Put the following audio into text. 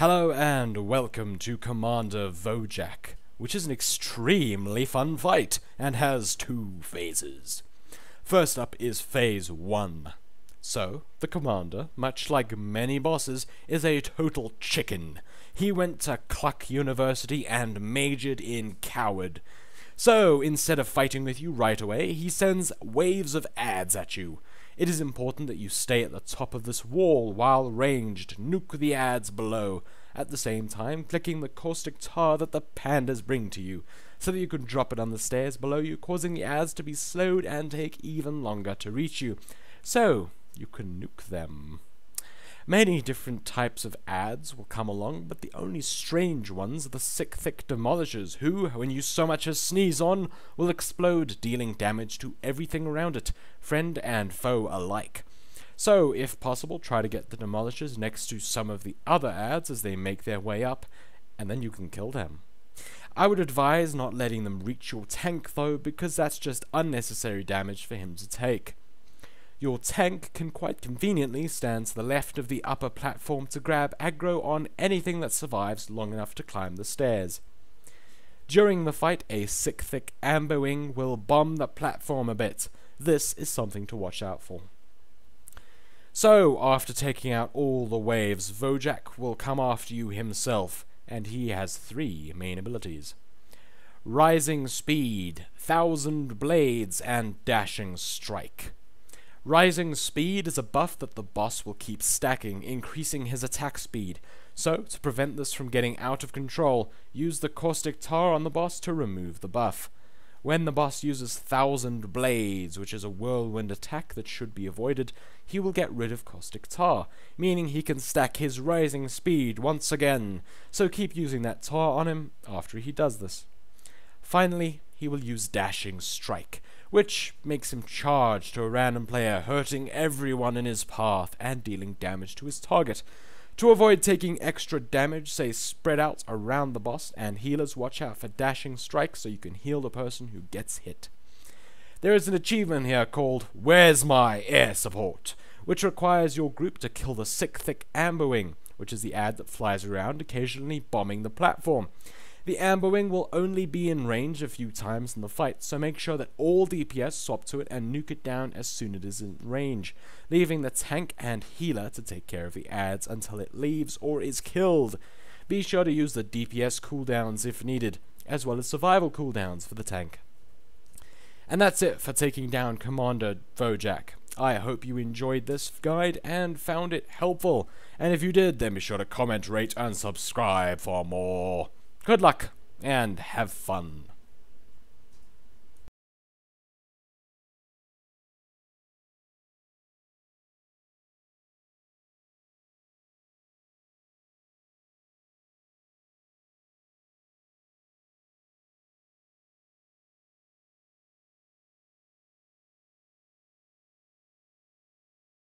Hello and welcome to Commander Vo'jak, which is an extremely fun fight and has two phases. First up is Phase 1. So, the commander, much like many bosses, is a total chicken. He went to Cluck University and majored in coward. So, instead of fighting with you right away, he sends waves of ads at you. It is important that you stay at the top of this wall while ranged, nuke the ads below, at the same time clicking the caustic tar that the pandas bring to you, so that you can drop it on the stairs below you, causing the ads to be slowed and take even longer to reach you. So, you can nuke them. Many different types of ads will come along, but the only strange ones are the Sik'thik demolishers, who, when you so much as sneeze on, will explode, dealing damage to everything around it, friend and foe alike. So, if possible, try to get the demolishers next to some of the other ads as they make their way up, and then you can kill them. I would advise not letting them reach your tank though, because that's just unnecessary damage for him to take. Your tank can quite conveniently stand to the left of the upper platform to grab aggro on anything that survives long enough to climb the stairs. During the fight, a Sik'thik amber wing will bomb the platform a bit. This is something to watch out for. So, after taking out all the waves, Vo'jak will come after you himself, and he has three main abilities. Rising Speed, Thousand Blades, and Dashing Strike. Rising Speed is a buff that the boss will keep stacking, increasing his attack speed. So, to prevent this from getting out of control, use the Caustic Tar on the boss to remove the buff. When the boss uses Thousand Blades, which is a whirlwind attack that should be avoided, he will get rid of Caustic Tar, meaning he can stack his Rising Speed once again, so keep using that tar on him after he does this. Finally, he will use Dashing Strike, which makes him charge to a random player, hurting everyone in his path and dealing damage to his target. To avoid taking extra damage, say spread out around the boss, and healers watch out for dashing strikes so you can heal the person who gets hit. There is an achievement here called Where's My Air Support, which requires your group to kill the Sik'thik amberwing, which is the ad that flies around occasionally bombing the platform. The Amberwing will only be in range a few times in the fight, so make sure that all DPS swap to it and nuke it down as soon as it is in range, leaving the tank and healer to take care of the ads until it leaves or is killed. Be sure to use the DPS cooldowns if needed, as well as survival cooldowns for the tank. And that's it for taking down Commander Vo'jak. I hope you enjoyed this guide and found it helpful. And if you did, then be sure to comment, rate, and subscribe for more. Good luck and have fun.